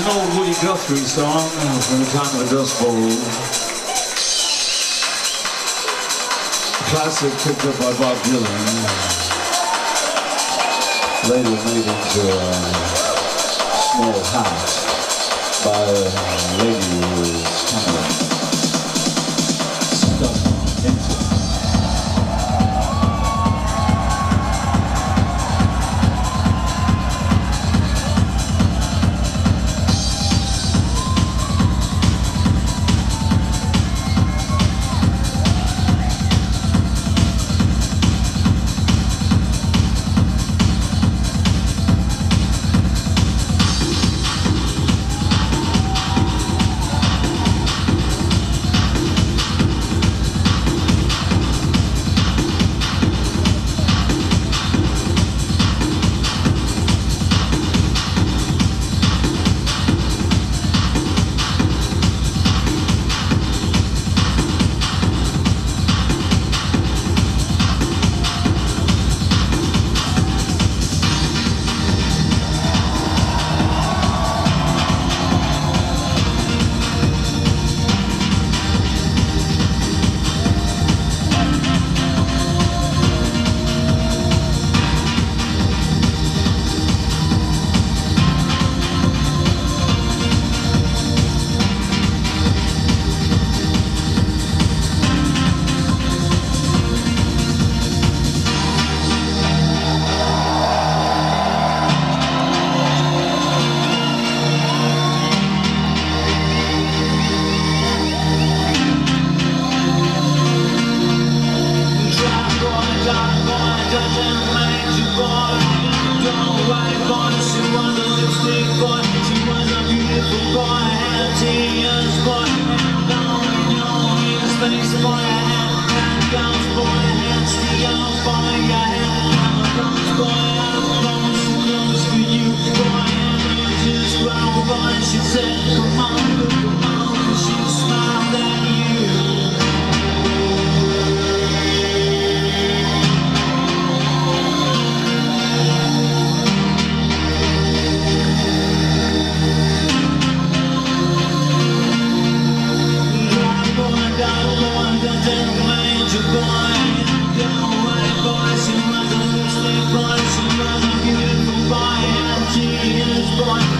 an old Woody Guthrie song from the time of the Dust Bowl. Classic picked up by Bob Dylan. Later made into a small house by a lady is boy.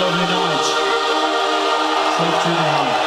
lovely night. Safe to home.